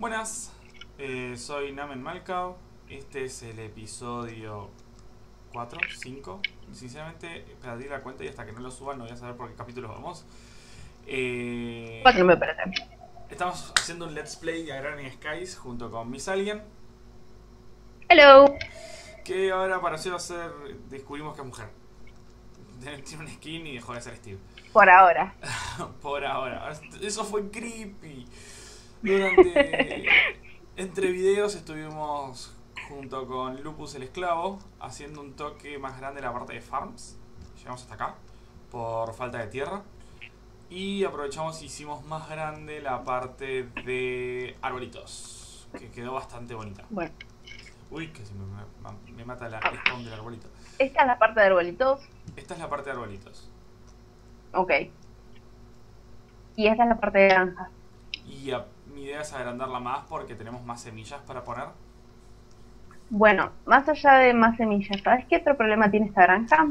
Buenas, eh, soy Namen Malkau. Este es el episodio 4, 5. Sinceramente, perdí la cuenta y hasta que no lo suba no voy a saber por qué capítulos vamos. Eh, Cuatro me parece. estamos haciendo un Let's Play de Agrarian Skies junto con Miss Alien. Hello. Que ahora hacer hacer descubrimos que es mujer. Tiene un skin y dejó de ser Steve. Por ahora. Por ahora. Eso fue creepy. Durante. entre videos estuvimos junto con Lupus el Esclavo haciendo un toque más grande en la parte de farms. Llegamos hasta acá. Por falta de tierra. Y aprovechamos y hicimos más grande la parte de arbolitos. Que quedó bastante bonita. Bueno, Uy, que se me, me- me mata la spawn del arbolito. esta es la parte de arbolitos. Esta es la parte de arbolitos. Ok. Y esta es la parte de granja. Y a- mi idea es agrandarla más porque tenemos más semillas para poner. Bueno, más allá de más semillas, ¿sabes qué otro problema tiene esta granja?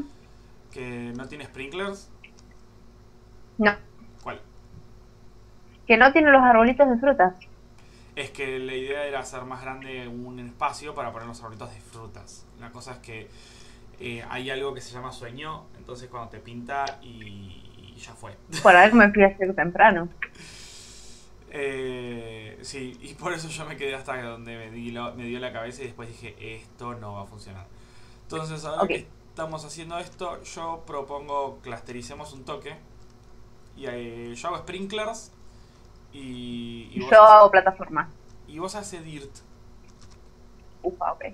Que no tiene sprinklers. No, ¿Cuál? que no tiene los arbolitos de frutas. Es que la idea era hacer más grande un espacio para poner los arbolitos de frutas. La cosa es que eh, hay algo que se llama sueño, entonces cuando te pinta y, y ya fue. Por algo me fui a hacer temprano. Eh, sí, y por eso yo me quedé hasta donde me, di lo- me dio la cabeza y después dije, esto no va a funcionar. Entonces, ahora que estamos haciendo esto, yo propongo clustericemos un toque. Y eh, yo hago sprinklers y, y vos, Yo hago plataforma. y vos haces dirt. Ufa, ok.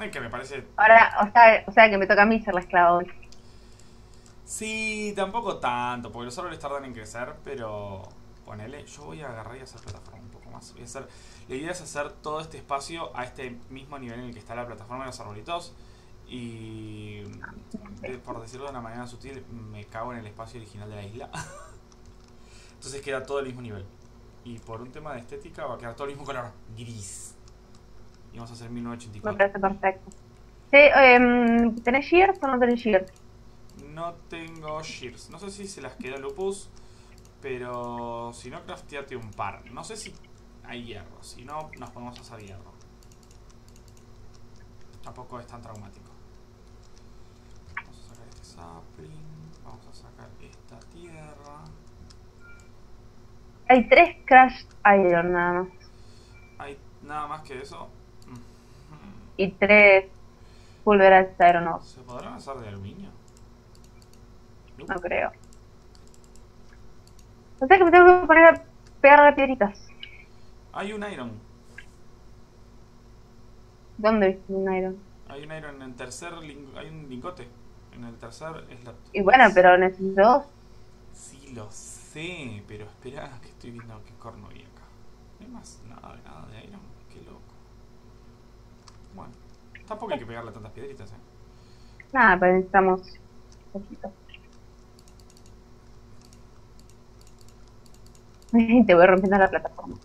Eh, Que me parece... Ahora, o sea, o sea que me toca a mí ser la esclava hoy. Sí, tampoco tanto, porque los árboles tardan en crecer, pero ponele, yo voy a agarrar y hacer plataforma un poco más. Voy a hacer, la idea es hacer todo este espacio a este mismo nivel en el que está la plataforma de los arbolitos y, de- por decirlo de una manera sutil, me cago en el espacio original de la isla. Entonces queda todo el mismo nivel. Y por un tema de estética va a quedar todo el mismo color, gris. Y vamos a hacer Me 1984. parece perfecto. Sí, em, ¿Tenés shears o no tenés shears? No tengo shears. No sé si se las quedó Lupus. Pero si no, crafteate un par. No sé si hay hierro. Si no, nos podemos hacer hierro. Tampoco es tan traumático. Vamos a sacar este sapling. Vamos a sacar esta tierra. Hay tres Crash Iron nada más. Hay nada más que eso. Y tres Pulverized Iron. ¿Se podrán hacer de aluminio? No creo. O sea que me tengo que poner a pegarle piedritas. Hay un iron. ¿Dónde viste un Iron? Hay un iron en el tercer. Hay un lingote. En el tercer es la. Y bueno, pero necesito dos. Sí, lo sé, pero espera que estoy viendo qué corno hay acá. No hay más nada de nada de Iron, qué loco. Bueno, tampoco hay que pegarle tantas piedritas, eh. Nada, pero necesitamos poquito. Te voy rompiendo la plataforma.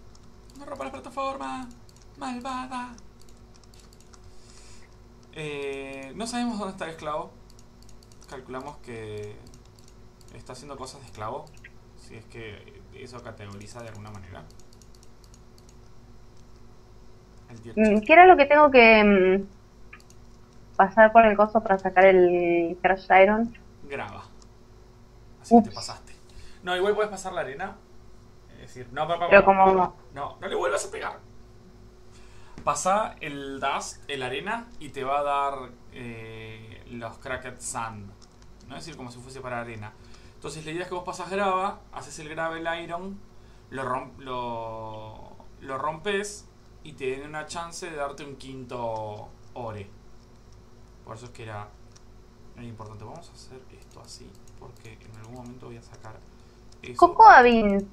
No rompa la plataforma, malvada. Eh, no sabemos dónde está el esclavo. Calculamos que está haciendo cosas de esclavo. Si es que eso categoriza de alguna manera. Mm, ¿Qué era lo que tengo que mm, pasar por el coso para sacar el Crash Iron? graba. Así que te pasaste. No, igual puedes pasar la arena. Es decir, no, papá, Pero como no, no le vuelvas a pegar. Pasa el dust, el arena, y te va a dar eh, los cracked sand. ¿no? Es decir, como si fuese para arena. Entonces la idea es que vos pasas grava, haces el gravel iron, lo, rom- lo, lo rompes y te den una chance de darte un quinto ore. Por eso es que era muy importante. Vamos a hacer esto así, porque en algún momento voy a sacar eso. Cocoa Beans.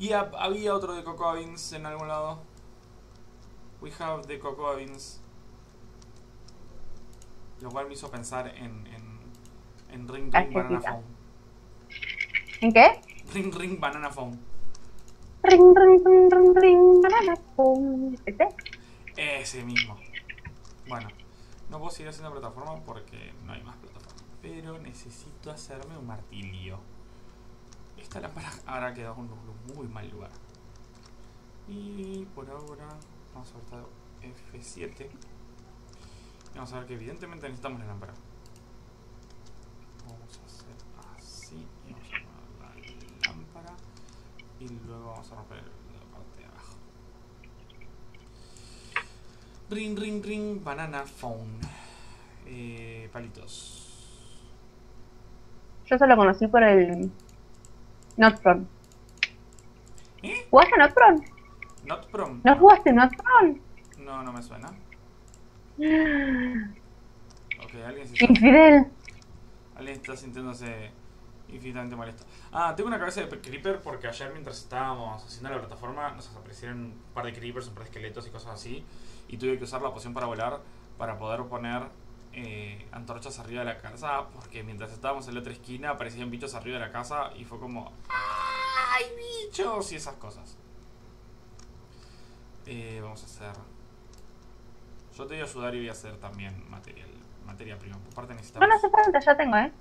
Y ha- había otro de Cocoa Beans en algún lado. We have the Cocoa Beans. Lo cual me hizo pensar en, en, en Ring Ring Banana. Phone. ¿En qué? Ring Ring Banana Phone. Ring, ring, ring, ring, ring, banana, pum. ¿Este? Ese mismo. Bueno, no puedo seguir haciendo plataforma porque no hay más plataforma. Pero necesito hacerme un martillo. Esta lámpara ahora quedó en un muy mal lugar. Y por ahora vamos a apretar F7. Y vamos a ver que evidentemente necesitamos la lámpara. Vamos a hacer así. Y vamos a poner la lámpara. Y luego vamos a romper la parte de abajo. Ring, ring, ring, banana phone. Eh, palitos. Yo solo conocí por el Notpron. ¿Eh? ¿Jugaste? Not prom. ¿No jugaste Notpron? No, no me suena. Ok, alguien se Infidel. Alguien está sintiéndose infinitamente molesto. Ah, tengo una cabeza de creeper porque ayer mientras estábamos haciendo la plataforma nos aparecieron un par de creepers, un par de esqueletos y cosas así. Y tuve que usar la poción para volar para poder poner eh, antorchas arriba de la casa. Porque mientras estábamos en la otra esquina aparecían bichos arriba de la casa y fue como... ¡Ay, bichos! Y esas cosas. Eh, vamos a hacer... Yo te voy a ayudar y voy a hacer también material, materia prima. Por parte necesitamos... No, no hace falta, ya tengo, ¿eh?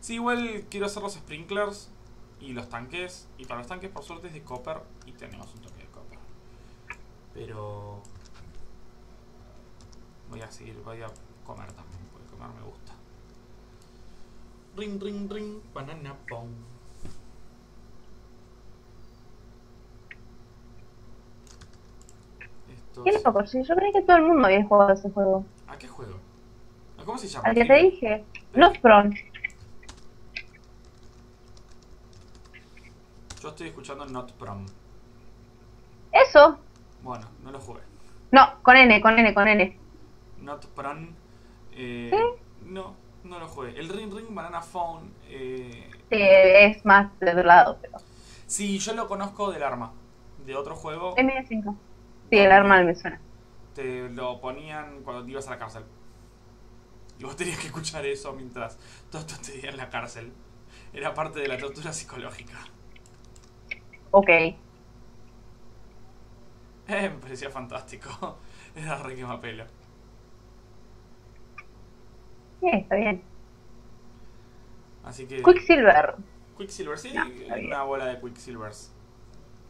Sí, igual quiero hacer los sprinklers y los tanques. Y para los tanques, por suerte, es de copper y tenemos un toque de copper. Pero. Voy a seguir, voy a comer también, porque comer me gusta. Ring, ring, ring, banana pong. Esto Qué loco, sí, yo creí que todo el mundo había jugado ese juego. ¿A qué juego? ¿A ¿Cómo se llama? Al que te dije. Notpron. Yo estoy escuchando Not Prom. Eso. Bueno, no lo jugué. No, con N, con N, con N. Not Pran. Eh, ¿Sí? No, no lo jugué. El Ring Ring Banana Phone. Eh, Sí, es más de otro lado, pero. sí, yo lo conozco del arma. De otro juego. M5. Sí, el arma me suena. Te lo ponían cuando te ibas a la cárcel. Y vos tenías que escuchar eso mientras todo esto te en la cárcel. Era parte de la tortura psicológica. Ok. Eh, me parecía fantástico. Era re quemapelo. Sí, está bien. Así que. Quicksilver. Quicksilver, sí, No, está bien. una bola de Quicksilvers.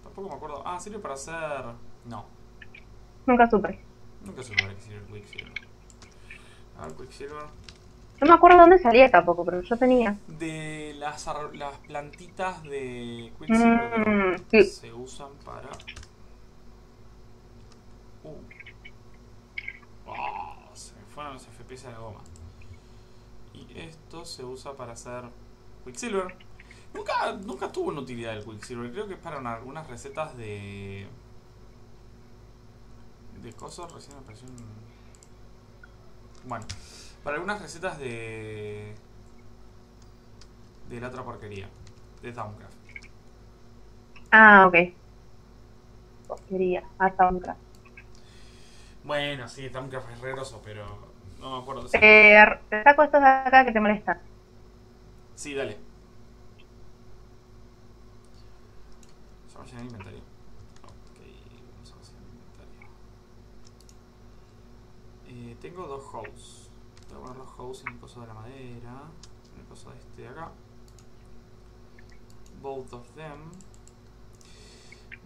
Tampoco me acuerdo. Ah, sirve para hacer. No, Nunca supe. nunca supe para qué sirve Quicksilver. A ver, Quicksilver. No me acuerdo dónde salía tampoco, pero yo tenía. De las, las plantitas de Quicksilver Mm, sí. se usan para. Uh. Ah, se me fueron los FPS de la goma. Esto se usa para hacer Quicksilver. Nunca, nunca tuvo una utilidad el Quicksilver. Creo que es para una- algunas recetas de. De cosas. Recién apareció un. Bueno, para algunas recetas de. De la otra porquería. De Thaumcraft. Ah, ok. Porquería. Ah, Thaumcraft. Bueno, sí, Thaumcraft es re grosso, pero. No me acuerdo. Sí, Eh, te saco estos de acá que te molestan. Sí, dale. ¿Se va a llenar el inventario? Ok, vamos a hacer el inventario. Eh, tengo dos holes. Voy a poner los holes en el coso de la madera. En el coso de este de acá. Both of them.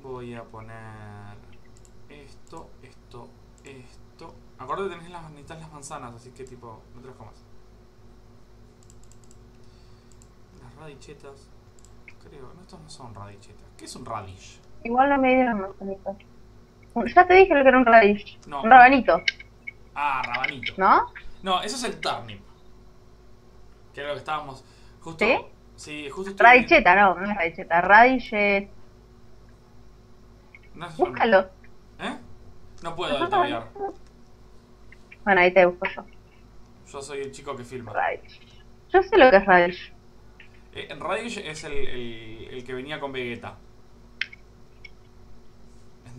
Voy a poner esto, esto, esto. Acuérdate que tenés las, necesitas las manzanas, así que tipo, no te las comas. Las radichetas. Creo, no, estos no son radichetas. ¿Qué es un radish? Igual no me dieron manzanitas. Ya te dije lo que era un radish. No. Un rabanito, Ah, rabanito. ¿no? No, eso es el turnip. Que era lo que estábamos. Justo. ¿Sí? Sí, justo Radicheta, no, no es radicheta. Radish es... No Búscalo. ¿Eh? No puedo altaviar. Bueno, ahí te busco yo. Yo soy el chico que filma. Radish. Yo sé lo que es radish. Eh, Radish es el, el, el que venía con Vegeta.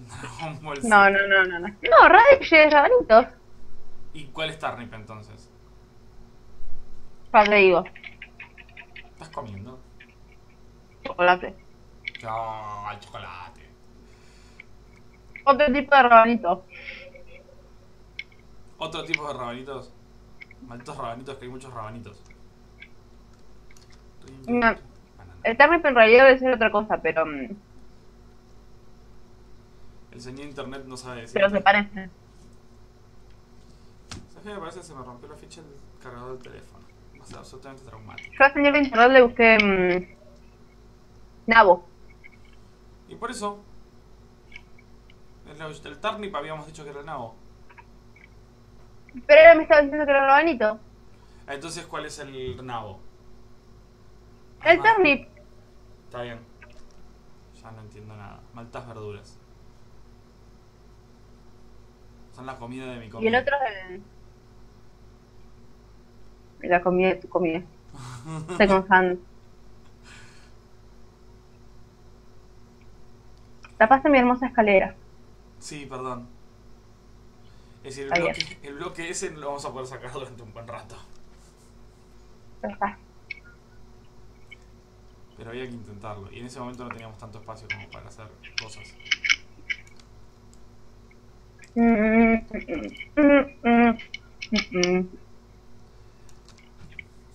No, no, no, no. No, no radish es rabanitos. ¿Y cuál es turnip entonces? Ya te digo. ¿Estás comiendo? Chocolate. No, el chocolate. Otro tipo de rabanito. Otro tipo de rabanitos. Malditos rabanitos, que hay muchos rabanitos. No. El turnip en realidad debe ser otra cosa, pero... mm, El señor internet no sabe decir. Pero se parecen. ¿Sabes qué me parece? Se me rompió la ficha del cargador del teléfono. Va a ser absolutamente traumático. Yo al señor de internet le busqué mm, nabo. Y por eso. El, el turnip habíamos dicho que era el nabo. Pero él me estaba diciendo que era el rabanito. Entonces, ¿cuál es el nabo? El Ah, turnip. Está bien. Ya no entiendo nada. Maltas verduras. Son la comida de mi Y comida. el otro es el... La comida de tu comida. Second hand. Tapaste mi hermosa escalera. Sí, perdón. Es decir, el bloque, el bloque ese lo vamos a poder sacar durante un buen rato. Pero había que intentarlo. Y en ese momento no teníamos tanto espacio como para hacer cosas.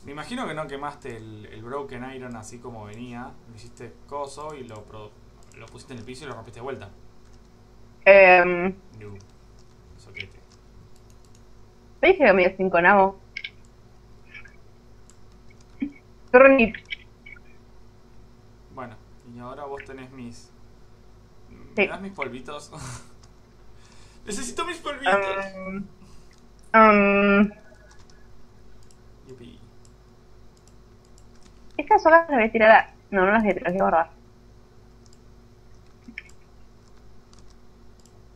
Me imagino que no quemaste el, el Broken Iron así como venía. Lo hiciste coso y lo, pro- lo pusiste en el piso y lo rompiste de vuelta. Em, No. Soquete. Te dije que me dio cinco nabo. Turnip. Bueno, y ahora vos tenés mis. ¿Me Sí. das mis polvitos? Necesito mis polvitos. Um, um, Yupi. estas hojas las voy a tirar a... No, no las voy a tirar, las voy a guardar.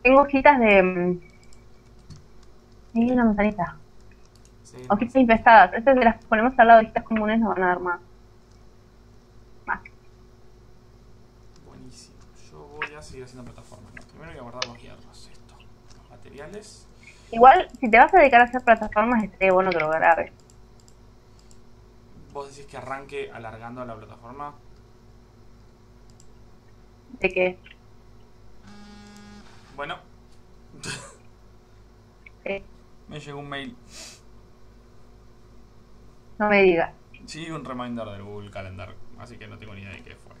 Tengo hojitas de... Hay una manzanita. Sí, Hojitas infestadas. Estas de las ponemos al lado de hojitas comunes no van a dar más. Más. Buenísimo. Yo voy a seguir haciendo plataformas. ¿no? Primero voy a guardar los hierros. Esto. Los materiales. Igual, si te vas a dedicar a hacer plataformas, estaría bueno que lo grabes. Vos decís que arranque alargando la plataforma. De que... Bueno, eh, me llegó un mail. no me digas. Sí, un reminder del Google Calendar. Así que no tengo ni idea de qué fue.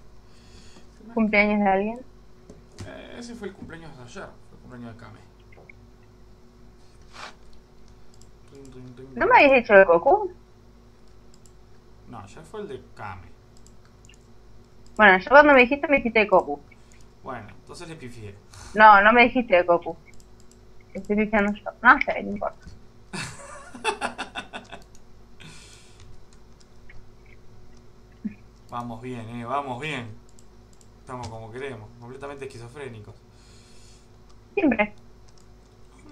¿Cumpleaños de alguien? Eh, ese fue el cumpleaños de ayer. Fue el cumpleaños de Kame. ¿No me habías dicho de Goku? No, ayer fue el de Kame. Bueno, yo cuando me dijiste me dijiste de Goku. Bueno, entonces le pifié. No, no me dijiste de Goku. Estoy yo. No sé, no importa. Vamos bien, eh, vamos bien. Estamos como queremos, completamente esquizofrénicos. Siempre.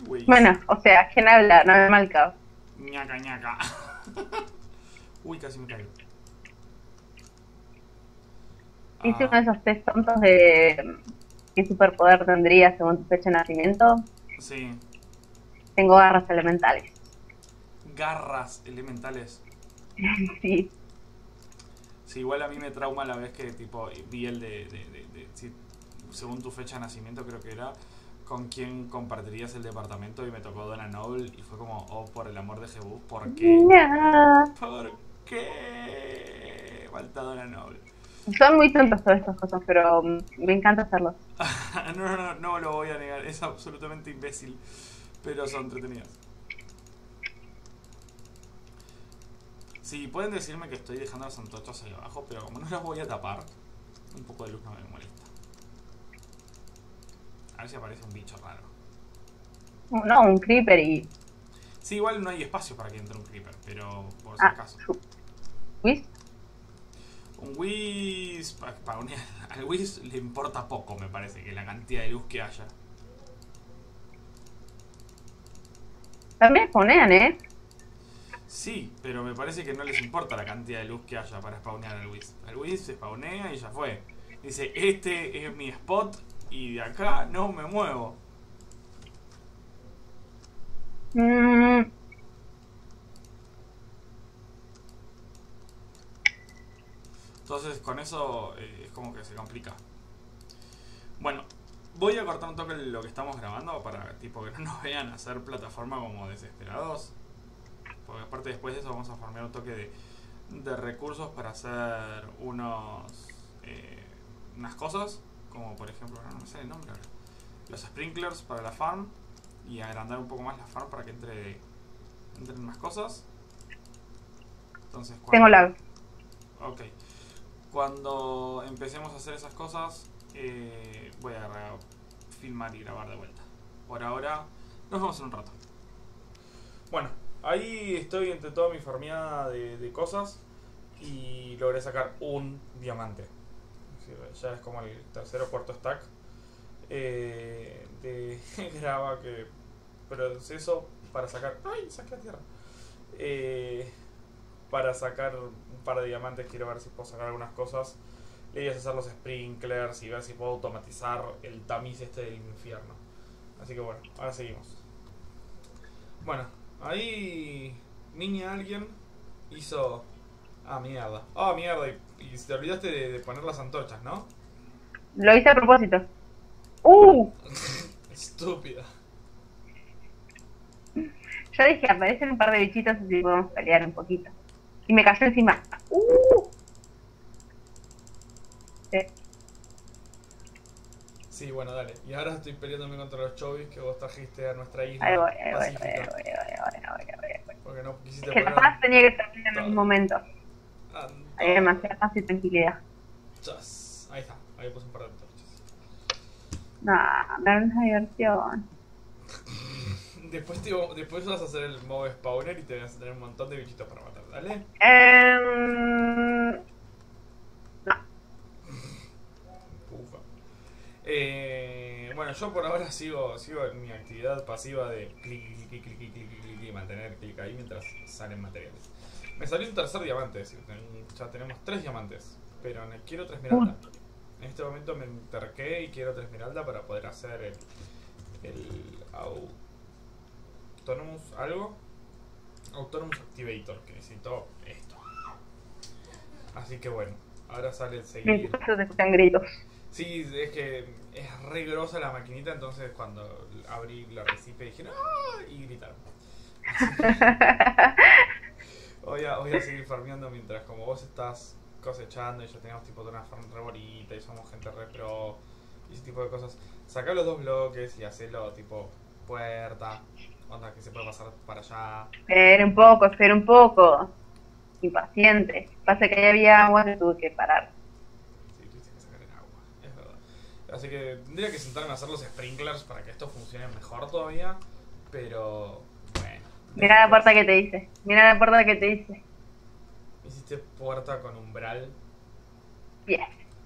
Uy. Bueno, o sea, ¿quién habla? No me malca. ñaca ñaca. Uy, casi me caigo. Hice Ah, uno de esos test tontos de qué superpoder tendría según tu fecha de nacimiento. Sí, Tengo garras elementales. garras elementales. sí. Sí, igual a mí me trauma la vez que tipo vi el de, de- de- de- sí, según tu fecha de nacimiento creo que era con quién compartirías el departamento y me tocó Donna Noble y fue como, oh, por el amor de Jebus, ¿por qué? No. ¿Por qué? Falta Donna Noble. Son muy tontos todas estas cosas, pero mm, me encanta hacerlos. no, no, no, no lo voy a negar, es absolutamente imbécil, pero son entretenidas. Sí, pueden decirme que estoy dejando las antorchas ahí abajo, pero como no las voy a tapar, un poco de luz no me molesta. A ver si aparece un bicho raro. No, un creeper y. Sí, igual no hay espacio para que entre un creeper, pero por si Ah, acaso. ¿Whis? Un Whis. pa- pa- un- al Whis le importa poco, me parece, que la cantidad de luz que haya. También ponean, ¿eh? Sí, pero me parece que no les importa la cantidad de luz que haya para spawnear al Whis. El Whis se spawnea y ya fue. Dice, este es mi spot y de acá no me muevo. Mm, Entonces con eso eh, es como que se complica. Bueno, voy a cortar un toque lo que estamos grabando para tipo que no nos vean hacer plataforma como desesperados. Porque aparte después de eso vamos a formar un toque de, de recursos para hacer unos eh, unas cosas. Como por ejemplo, no me sale el nombre ahora. los sprinklers para la farm y agrandar un poco más la farm para que entre entren más cosas. Entonces, cuando, Tengo lag. Ok. Cuando empecemos a hacer esas cosas, eh, voy a filmar y grabar de vuelta. Por ahora, nos vemos en un rato. Bueno, ahí estoy entre toda mi farmeada de, cosas y logré sacar un diamante. Ya es como el tercer o cuarto stack eh, de grava que proceso para sacar. ¡Ay! Saqué la tierra. Eh, para sacar un par de diamantes, quiero ver si puedo sacar algunas cosas. Le voy a hacer los sprinklers y ver si puedo automatizar el tamiz este del infierno. Así que bueno, ahora seguimos. Bueno, ahí niña alguien hizo... Ah, mierda. Ah, mierda. Y, y te olvidaste de, de poner las antorchas, ¿no? Lo hice a propósito. ¡Uh! Estúpida. Yo dije, aparecen un par de bichitos y podemos pelear un poquito. Y me cayó encima. ¡Uh! Sí. Sí, bueno, dale. Y ahora estoy peleándome contra los chovis que vos trajiste a nuestra isla Ahí voy, ahí voy, ahí voy, ahí voy, ahí voy, ahí voy, ahí voy. Porque no quisiste Es que poner paz tenía que terminar en algún momento. Hay demasiada paz y tranquilidad. Ahí está, ahí puse un par de antorchas. Nah, me da una diversión. Después, te, después vas a hacer el modo spawner y te vas a tener un montón de bichitos para matar, ¿dale? Em, Ufa. Eh, bueno, yo por ahora sigo, sigo en mi actividad pasiva de clic, clic, clic, clic, clic, clic, clic, y mantener clic ahí mientras salen materiales. Me salió un tercer diamante, es decir, ya tenemos tres diamantes, pero quiero tres esmeralda. En este momento me enterqué y quiero tres esmeralda para poder hacer el, el Autonomous algo. Autonomous Activator, que necesito esto. Así que bueno, ahora sale el seguir. mientras se escuchan gritos. Sí, es que es re grosa la maquinita, entonces cuando abrí la recipe dije ¡Ah! y gritaron. Voy a, voy a seguir farmeando mientras como vos estás cosechando y ya tenemos tipo de una farm re bonita y somos gente re pro y ese tipo de cosas. Sacá los dos bloques y hacelo tipo puerta, onda que se puede pasar para allá. Espera un poco, espera un poco. Impaciente. Pasa que ya había agua y tuve que parar. Sí, tuviste que sacar el agua, es verdad. Así que tendría que sentarme a hacer los sprinklers para que esto funcione mejor todavía. Pero bueno. Mira la puerta que te hice. Mira la puerta que te hice. Hiciste puerta con umbral. Bien.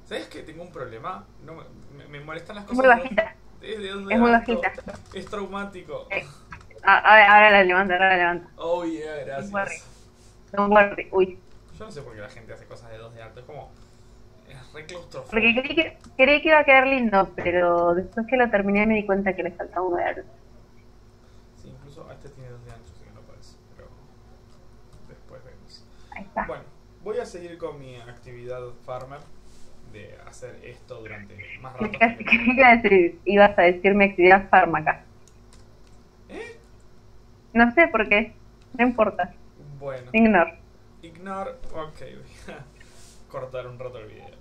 ¿Sabes que tengo un problema? No, me, molestan las Es cosas. muy de- bajita. Es, de- Es muy bajita. Es traumático. Ah, Ahora, ahora la levanto, ahora la levanto. Oh yeah, gracias. Don't worry. Uy. Yo no sé por qué la gente hace cosas de dos de alto. Es como. Es re claustrofóbico. Porque creí que, creí que iba a quedar lindo, pero después que lo terminé me di cuenta que le faltaba uno de alto. Sí, incluso este tiene dos de ancho, así que no parece. Pero. Después vemos. Ahí está. Bueno, voy a seguir con mi actividad farmer de hacer esto durante más rato. hasta que- Creí que iba a decir- ibas decirme actividad fármaca. No sé por qué. No importa. Bueno, Ignore. ignore. Ok, voy a cortar un rato el video.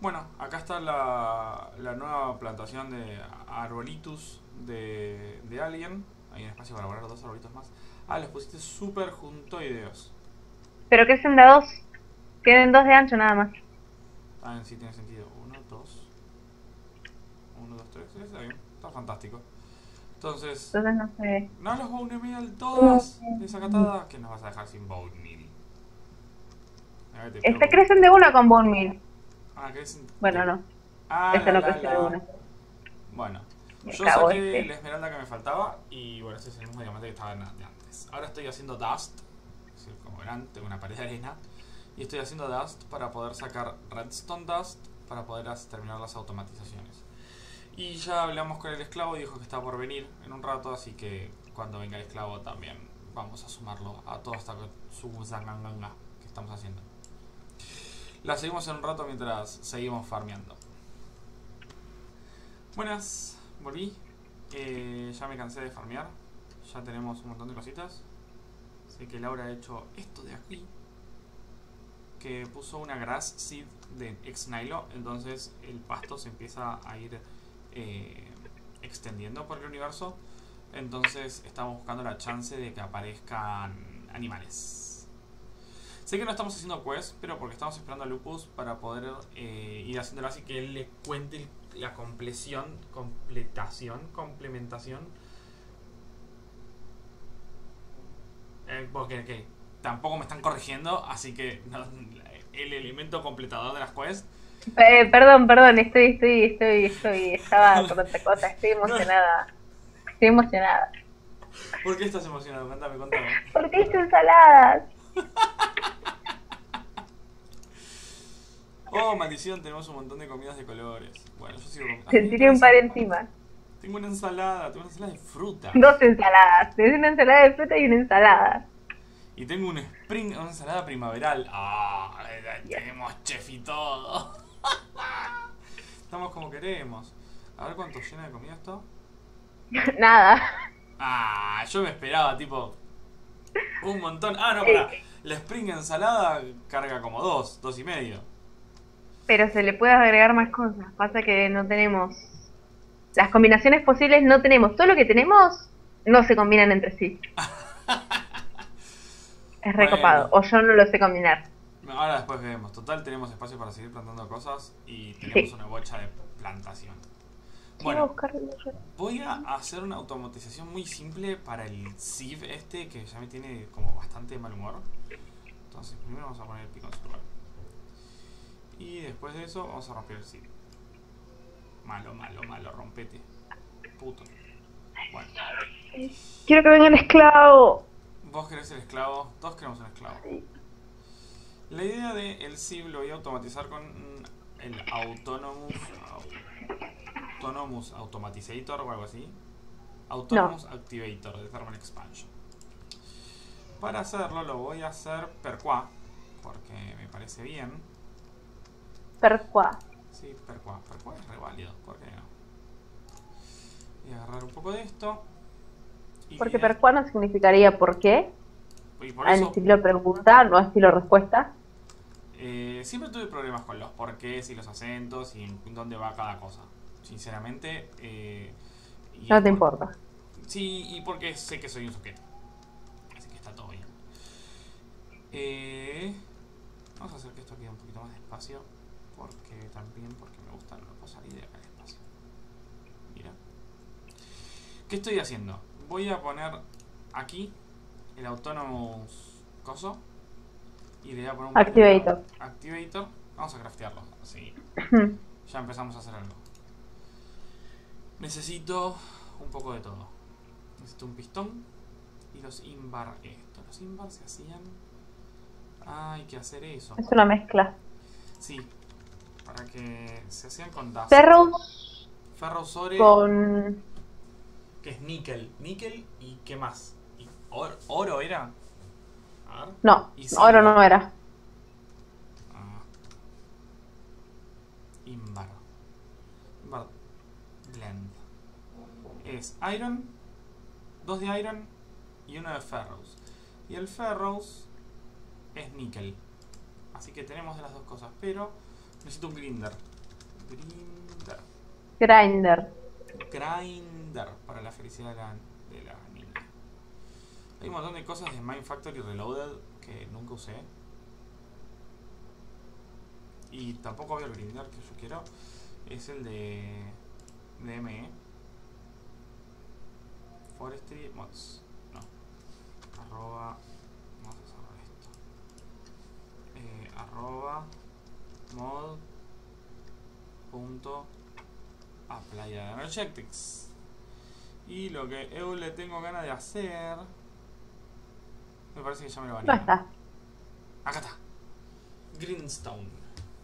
Bueno, acá está la, la nueva plantación de arbolitus de, de Alien. Hay un espacio para guardar dos arbolitos más. Ah, los pusiste súper juntoideos. Pero crecen de a dos. Tienen dos de ancho nada más. Ah, sí tiene sentido. Uno, dos. Uno, dos, tres. Está bien. Está fantástico. Entonces, Entonces no sé. no los bone meal todas desacatadas. Que nos vas a dejar sin. A ver, te Este crecen de una con bone meal. Ah, crecen. Bueno, no. Ah, Este la, no la, crece de la. una. Bueno, Me yo saqué este. la esmeralda que me faltaba y bueno, ese es el mismo diamante que estaba de antes. Ahora estoy haciendo dust, es decir, como verán, tengo una pared de arena y estoy haciendo dust para poder sacar redstone dust para poder terminar las automatizaciones. Y ya hablamos con el esclavo dijo que está por venir en un rato, así que cuando venga el esclavo también vamos a sumarlo a toda esta subzanganganga que estamos haciendo. La seguimos en un rato mientras seguimos farmeando. Buenas, volví. Eh, ya me cansé de farmear. Ya tenemos un montón de cositas. Sé que Laura ha hecho esto de aquí. Que puso una grass seed de ex Nilo. Entonces el pasto se empieza a ir eh, extendiendo por el universo. Entonces estamos buscando la chance de que aparezcan animales. Sé que no estamos haciendo quest, pero porque estamos esperando a Lupus para poder eh, ir haciéndolo así que él le cuente la compleción, completación, complementación. Eh, porque ok, tampoco me están corrigiendo, así que el elemento completador de las quests Eh, perdón, perdón, estoy, estoy, estoy, estoy, estaba con otra cosa, estoy emocionada. Estoy emocionada. ¿Por qué estás emocionado? Cuéntame, contame. Porque hice ensaladas. Oh, maldición, tenemos un montón de comidas de colores. Bueno, yo sigo con... Se tiré un par encima. Tengo una ensalada, tengo una ensalada de fruta. Dos ensaladas. Tenés una ensalada de fruta y una ensalada. Y tengo un spring, una ensalada primaveral. Ah, tenemos chef y todo. Estamos como queremos. A ver cuánto llena de comida esto. Nada. Ah, yo me esperaba, tipo. Un montón. Ah, no, pará. La spring ensalada carga como dos, dos y medio. Pero se le puede agregar más cosas. Pasa que no tenemos. Las combinaciones posibles no tenemos. Todo lo que tenemos no se combinan entre sí. Es recopado. O yo no lo sé combinar. Ahora después vemos. Total, tenemos espacio para seguir plantando cosas y tenemos Sí. una bocha de plantación. Bueno, el- voy a hacer una automatización muy simple para el sieve este que ya me tiene como bastante mal humor. Entonces, primero vamos a poner el pico en su lugar. Y después de eso, vamos a romper el sieve. Malo, malo, malo, rompete. Puto. Bueno, Quiero que venga el esclavo. vos querés el esclavo, todos queremos un esclavo. La idea de el SIB lo voy a automatizar con el Autonomous Autonomous Automatizator o algo así. Autonomous Activator de Thermal Expansion. Para hacerlo lo voy a hacer per qua, porque me parece bien. Percua. Sí, per qua. Per qua es re válido, ¿por qué no? Voy a agarrar un poco de esto. y Porque percua no significaría por qué. Y por eso- estilo pregunta, no estilo respuesta. Eh, siempre tuve problemas con los porqués y los acentos y en dónde va cada cosa. Sinceramente. eh, y No te por- importa. Sí, y porque sé que soy un sujeto. Así que está todo bien. Eh, vamos a hacer que esto quede un poquito más despacio. Porque también porque me gusta no salir de acá despacio. Mira. ¿Qué estoy haciendo? Voy a poner aquí el Autonomous coso. Y le voy a poner un Activator. Activator. Vamos a craftearlo. Así. Ya empezamos a hacer algo. Necesito un poco de todo. Necesito un pistón y los inbar esto. Los inbar se hacían. Ah, hay que hacer eso. Es una mezcla. Sí. Para que se hacían con dust. Ferrous Ferrous ore, con. que es níquel. Níquel y qué más. Oro era. A ver. No, oro no. era. Ah. Invar. Invar Blend. Es Iron, dos de Iron y uno de Ferrous. Y el Ferrous es níquel. Así que tenemos de las dos cosas, pero necesito un grinder. Grinder. Grinder. Grinder para la felicidad de la, de la niña. Hay un montón de cosas de Mind Factory Reloaded que nunca usé. Y tampoco veo el Grinder que yo quiero. Es el de DME. Forestry Mods. No. Arroba. Vamos a cerrar esto. Eh, arroba mod punto apply energetics y lo que eu le tengo ganas de hacer me parece que ya me lo van No está. acá está greenstone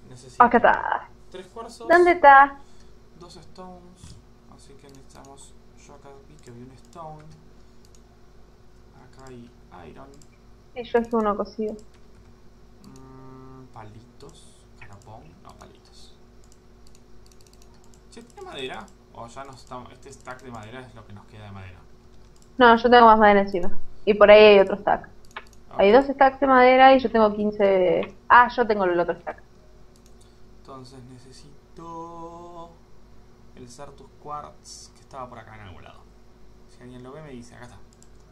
necesito Acá está. tres cuarzos ¿Dónde está? dos stones así que necesitamos yo acá vi que vi un stone acá hay iron Sí, yo hice uno cocido. Mm, palitos, carapón, no palitos. ¿Se tiene madera? O ya nos estamos. Este stack de madera es lo que nos queda de madera. No, yo tengo más madera encima. Y por ahí hay otro stack. Hay dos stacks de madera y yo tengo 15. Ah, yo tengo el otro stack. Entonces necesito. el Certus Quartz que estaba por acá en algún lado. Si alguien lo ve me dice, acá está.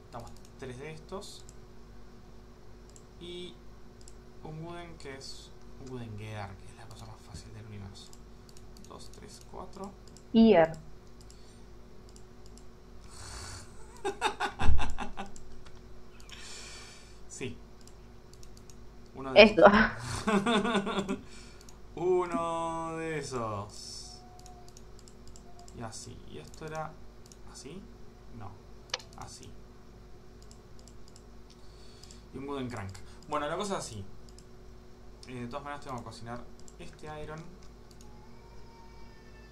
Estamos tres de estos. Y un Wooden que es Wooden Gear, que es la cosa más fácil del universo. 2, 3, 4. Gear. Sí. Uno de Esto. esos. Uno de esos. Y así. ¿Y esto era así? No. Así. Y un wooden crank. Bueno, la cosa es así. Eh, de todas maneras tengo que cocinar este iron.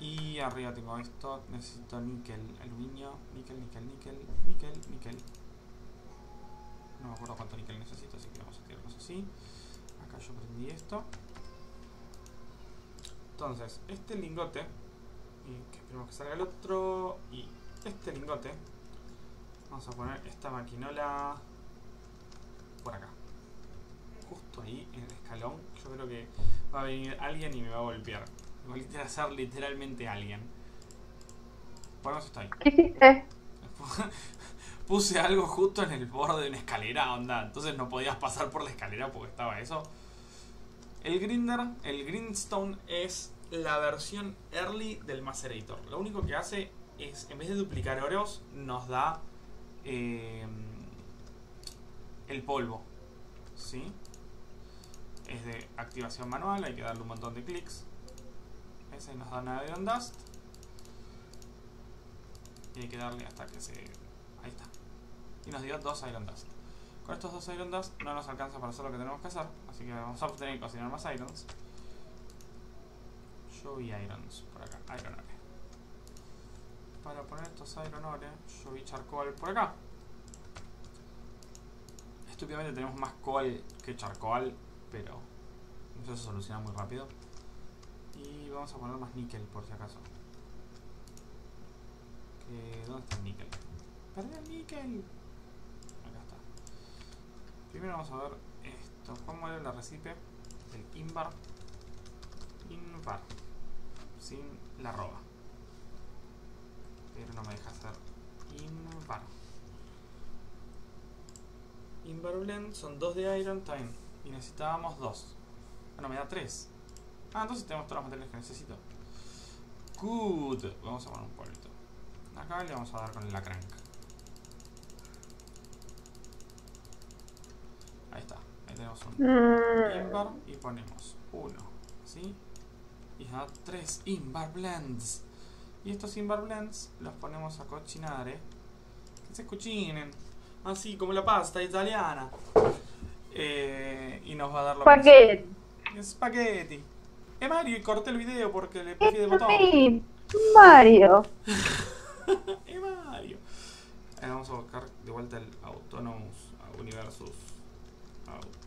Y arriba tengo esto. Necesito níquel, aluminio, níquel, níquel, níquel, níquel, níquel. No me acuerdo cuánto níquel necesito, así que vamos a tirarlos así. Acá yo prendí esto. Entonces, este lingote, y que esperemos que salga el otro, y este lingote, vamos a poner esta maquinola por acá. Justo ahí, en el escalón. Yo creo que va a venir alguien y me va a golpear. Me va a ser literalmente alguien. Ponemos esto ahí. ¿Qué hiciste? Puse algo justo en el borde de una escalera, onda. Entonces no podías pasar por la escalera porque estaba eso. El Grinder, el Grindstone es la versión early del Macerator. Lo único que hace es, en vez de duplicar oros, nos da eh, el polvo. ¿Sí? Es de activación manual, hay que darle un montón de clics. Ese nos da una Iron Dust. Y hay que darle hasta que se... Ahí está. Y nos dio dos Iron Dust. Con estos dos Iron Dust no nos alcanza para hacer lo que tenemos que hacer. Así que vamos a tener que cocinar más Irons. Yo vi Irons por acá. Iron Ore. Para poner estos Iron Ore, yo vi Charcoal por acá. Estúpidamente tenemos más coal que charcoal, pero eso se soluciona muy rápido. Y vamos a poner más níquel por si acaso. ¿Dónde está el níquel? ¡Perdí el níquel! Primero vamos a ver esto. ¿Cómo era la recipe? El invar. Invar. Sin la arroba. Pero no me deja hacer invar. Invar blend son 2 de iron time. Y necesitábamos 2. Bueno, me da 3. Ah, entonces tenemos todos los materiales que necesito. Good. Vamos a poner un polvito. Acá le vamos a dar con la crank. Ahí está. Ahí tenemos un Mm, invar y ponemos 1. ¿Sí? Y da 3 invar blends. Y estos invar blends los ponemos a cocinare. Que se cucinen. Así como la pasta italiana. Eh, y nos va a dar lo que Spaghetti. Spaghetti. Eh Mario, y corté el video porque le puse de botón. Sí, Mario. eh Mario. Eh, vamos a buscar de vuelta el Autonomous Universus. Auto.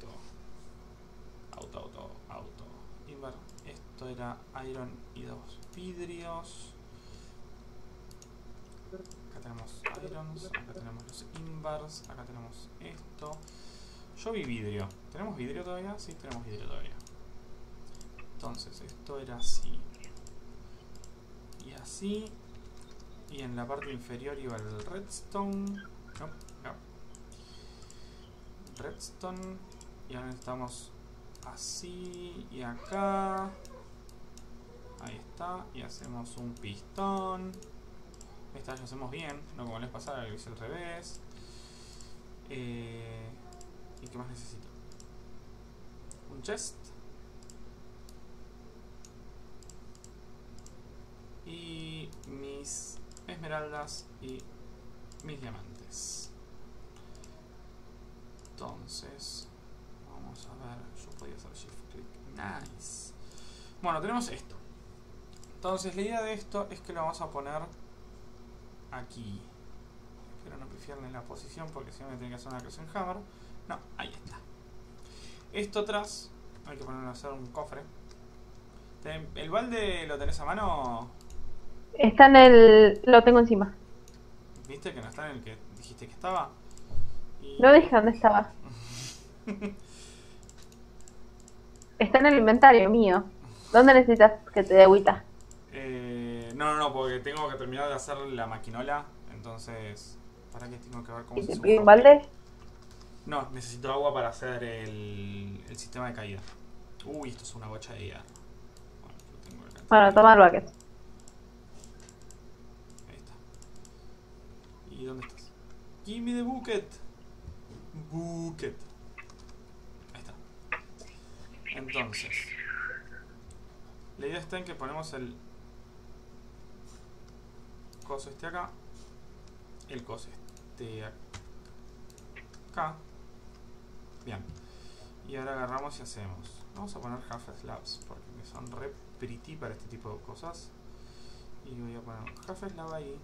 Auto, auto, auto. Invar. Esto era Iron y dos vidrios. Acá tenemos Irons, acá tenemos los Invars, acá tenemos esto. Yo vi vidrio. ¿Tenemos vidrio todavía? Sí, tenemos vidrio todavía. Entonces, esto era así. Y así. Y en la parte inferior iba el redstone. No, no. Redstone. Y ahora necesitamos así y acá. Ahí está. Y hacemos un pistón. Esta ya hacemos bien, no como les pasaba, lo hice al revés. Eh, ¿Y qué más necesito? Un chest. Y mis esmeraldas y mis diamantes. Entonces, vamos a ver. Yo podía hacer shift click. Nice. Bueno, tenemos esto. Entonces, la idea de esto es que lo vamos a poner aquí. Espero no pifiarle la posición porque si no me tiene que hacer una creación hammer. No, ahí está. Esto atrás, hay que ponerlo a hacer un cofre. ¿El balde lo tenés a mano? Está en el. Lo tengo encima. ¿Viste que no está en el que dijiste que estaba? Y- No dije dónde estaba. Está en el inventario mío. ¿Dónde necesitas que te dé agüita? Eh, No, no, no, porque tengo que terminar de hacer la maquinola. Entonces, ¿para qué tengo que ver cómo ¿Y se hace un balde? No, necesito agua para hacer el, el sistema de caída. Uy, esto es una bocha de hierro. Bueno, lo tengo acá. Bueno, toma el bucket. Ahí está. ¿Y dónde estás? Give me the bucket. Bucket. Entonces. La idea está en que ponemos el coso este acá. El coso este acá. Bien. Y ahora agarramos y hacemos. Vamos a poner half slabs porque son re pretty para este tipo de cosas. Y voy a poner half slab ahí.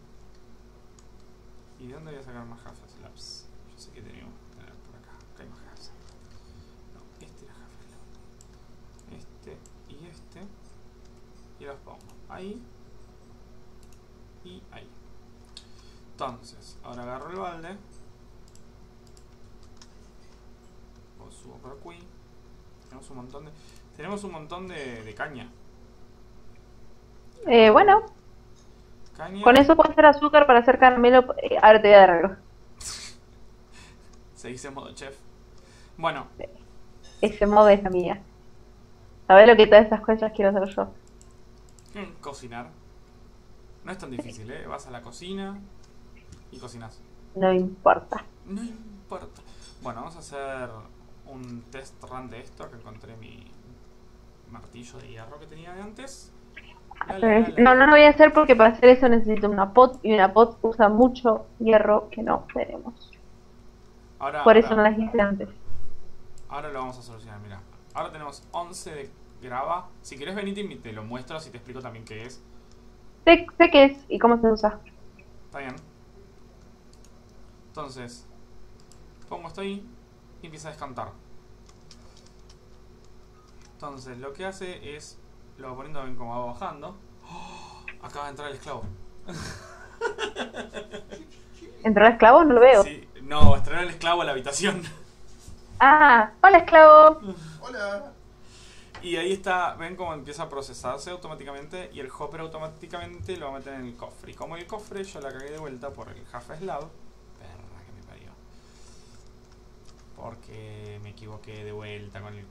¿Y de dónde voy a sacar más half slabs? Yo sé que teníamos que tener por acá. Acá hay más half slabs. No, este era half slab. Este y este. Y los pongo ahí. Y ahí. Entonces, ahora agarro el balde. Lo subo por aquí. Tenemos un montón de. Tenemos un montón de, de caña. Eh, bueno, Caña. con eso puedo hacer azúcar para hacer caramelo. Eh, ahora te voy a dar algo. Se dice modo chef. Bueno, Ese modo es la mía. ¿Sabes lo que todas esas cosas quiero hacer yo? Mm, cocinar. No es tan difícil, ¿eh? Vas a la cocina y cocinas. No importa. No importa. Bueno, vamos a hacer un test run de esto. Que encontré mi martillo de hierro que tenía de antes. La, la, la, la. No, no lo voy a hacer porque para hacer eso necesito una pot y una pot usa mucho hierro que no tenemos. Ahora, Por eso no las hice antes. ahora lo vamos a solucionar, mira. Ahora tenemos 11 de grava. Si querés venite y te lo muestro, así te explico también qué es. Sé, sé qué es y cómo se usa. Está bien. Entonces, pongo esto ahí y empieza a descantar. Entonces, lo que hace es, lo va poniendo ven como va bajando. ¡Oh! acaba de entrar el esclavo. ¿Entró el esclavo? No lo veo. Sí, no, entró el esclavo a la habitación. Ah, hola esclavo. Hola. Y ahí está, ven cómo empieza a procesarse automáticamente y el hopper automáticamente lo va a meter en el cofre. Y como el cofre yo la cagué de vuelta por el half slab, perra que me parió. Porque me equivoqué de vuelta con el...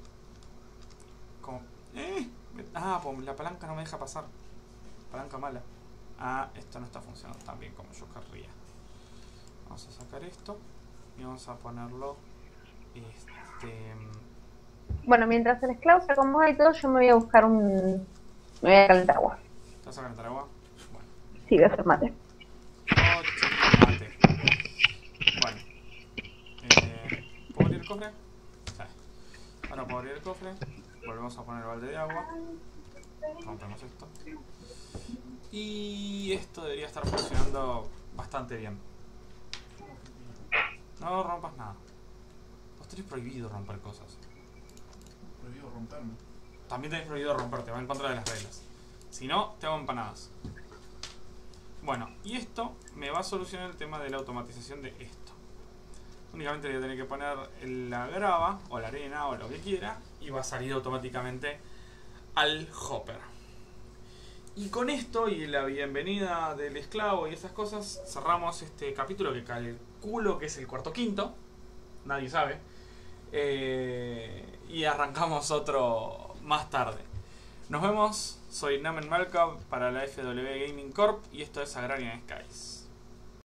¡Eh! Ah, pues la palanca no me deja pasar. Palanca mala. Ah, esto no está funcionando tan bien como yo querría. Vamos a sacar esto y vamos a ponerlo... Este... Bueno, mientras el esclavo se acomoda y todo, yo me voy a buscar un... Me voy a calentar agua. ¿Te vas a calentar agua? Bueno. Sí, voy a hacer mate. Chico, mate. Bueno. Eh, ¿Puedo abrir el cofre? Sí. Ahora puedo abrir el cofre. Volvemos a poner el balde de agua. Rompemos esto. Y esto debería estar funcionando bastante bien. No rompas nada. Vos tenés prohibido romper cosas. Prohibido romperme. También tenés prohibido romperte, va en contra de las reglas. Si no, te hago empanadas. Bueno, y esto me va a solucionar el tema de la automatización de esto. Únicamente voy a tener que poner la grava o la arena o lo que quiera y va a salir automáticamente al hopper. Y con esto y la bienvenida del esclavo y esas cosas, cerramos este capítulo que calculo que es el cuarto quinto. Nadie sabe. Eh, y arrancamos otro más tarde. Nos vemos, soy Namen Malcolm para la FW Gaming Corp y esto es Agrarian Skies.